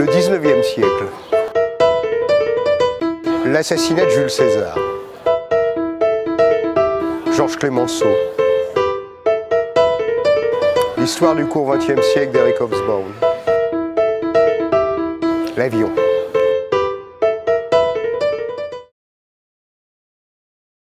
Le 19e siècle. L'assassinat de Jules César. Georges Clémenceau. L'histoire du court 20e siècle d'Eric Hobsbawm. L'avion.